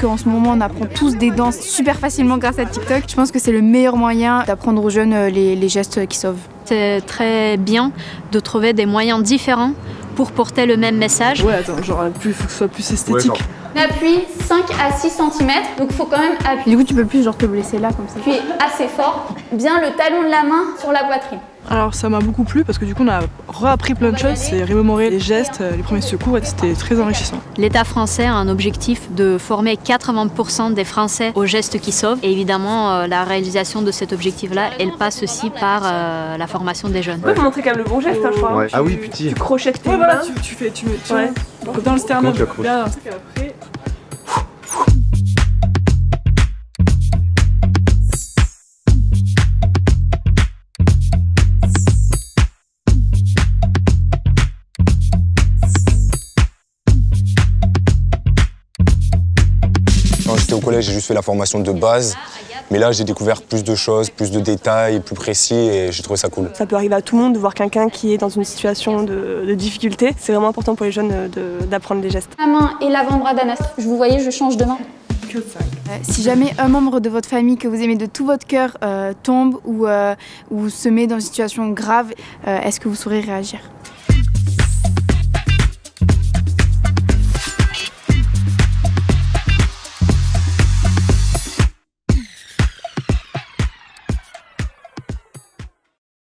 qu'en ce moment on apprend tous des danses super facilement grâce à TikTok. Je pense que c'est le meilleur moyen d'apprendre aux jeunes euh, les, les gestes qui sauvent. C'est très bien de trouver des moyens différents pour porter le même message. Ouais, attends, genre, plus, faut que ce soit plus esthétique. Ouais, On appuie 5 à 6 cm, donc faut quand même appuyer Du coup, tu peux plus genre te blesser là comme ça. assez fort, bien le talon de la main sur la poitrine. Alors ça m'a beaucoup plu parce que du coup on a réappris plein de choses, c'est remémorer les gestes, euh, les premiers secours et c'était très enrichissant. L'État français a un objectif de former 80% des Français aux gestes qui sauvent. Et évidemment, euh, la réalisation de cet objectif-là, elle passe aussi par euh, la formation des jeunes. Tu peux montrer quand même le bon geste, hein, je crois. Ouais. Ah oui, petit. Tu crochettes tes Ouais, voilà, mains. tu, tu fais, tu mets, tu Ouais. vois, dans le sternum, Comment tu accroches là, et après, Quand j'étais au collège, j'ai juste fait la formation de base. Mais là, j'ai découvert plus de choses, plus de détails, plus précis et j'ai trouvé ça cool. Ça peut arriver à tout le monde de voir quelqu'un qui est dans une situation de, de difficulté. C'est vraiment important pour les jeunes euh, de- d'apprendre des gestes. La main et l'avant-bras d'Anas. Je vous voyez, je change de main. que. Euh, si jamais un membre de votre famille que vous aimez de tout votre cœur euh, tombe ou, euh, ou se met dans une situation grave, euh, est-ce que vous saurez réagir?